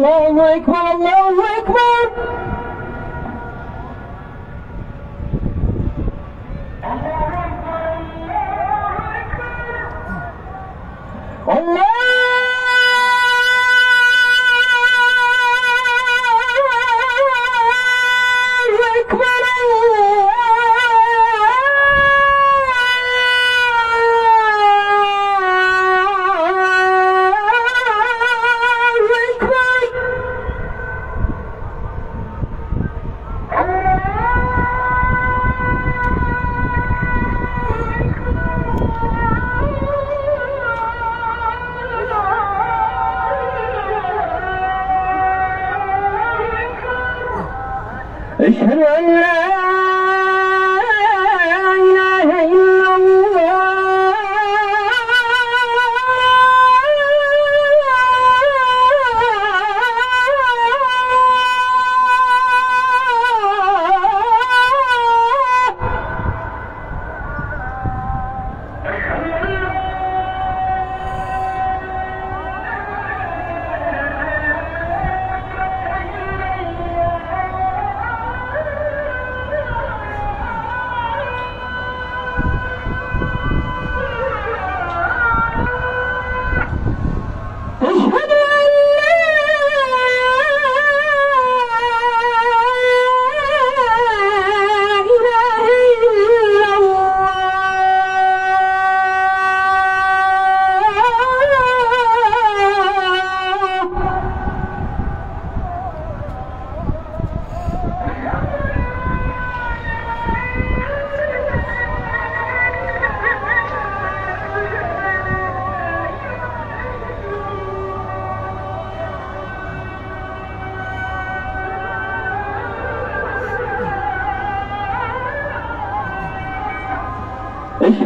long way, come a long way.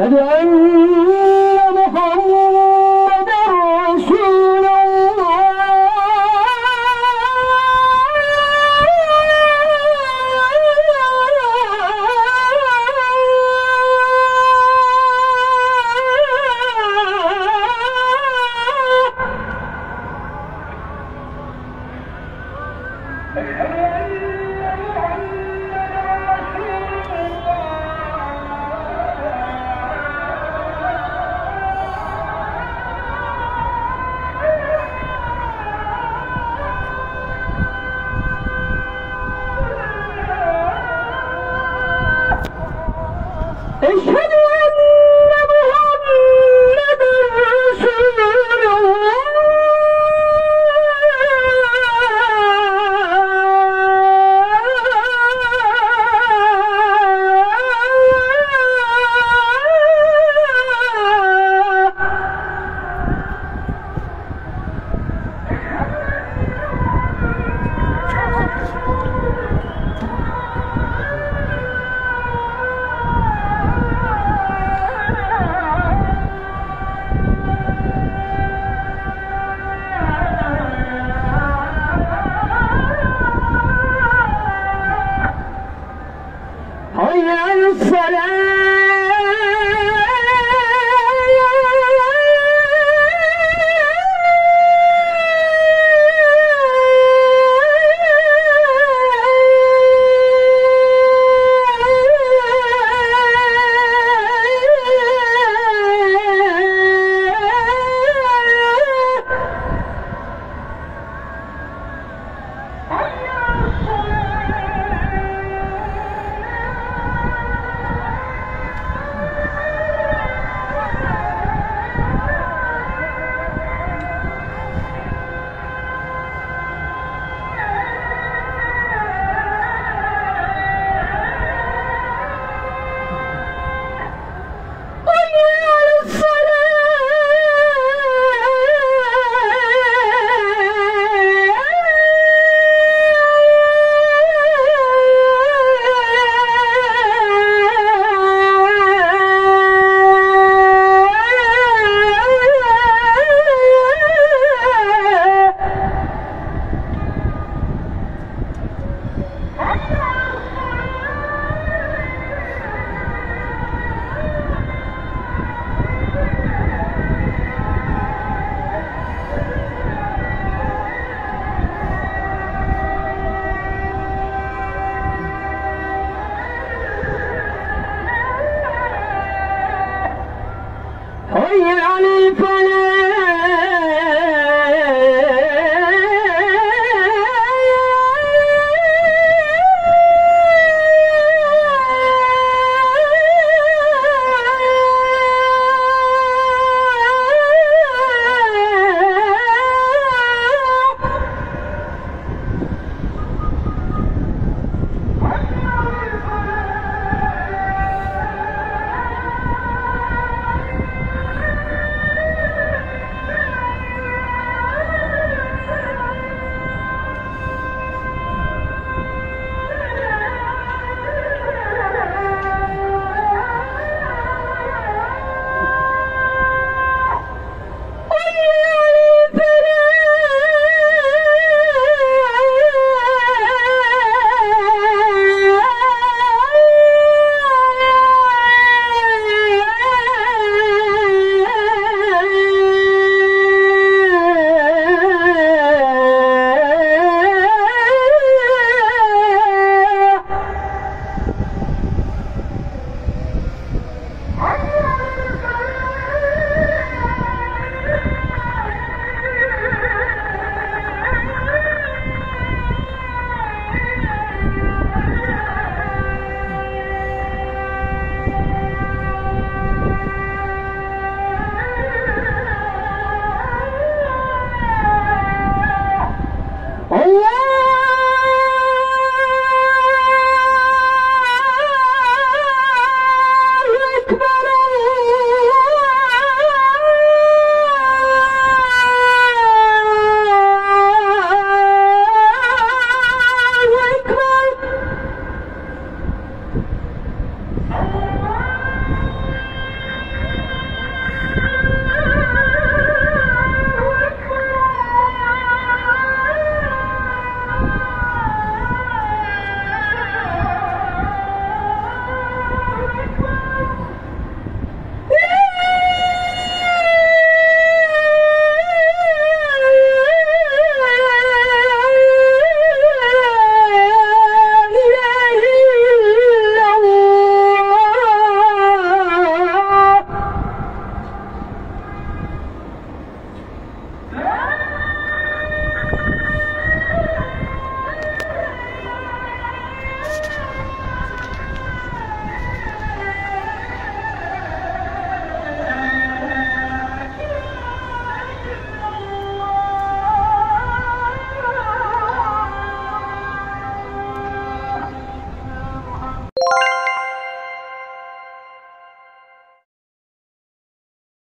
أشهد Hey, hey!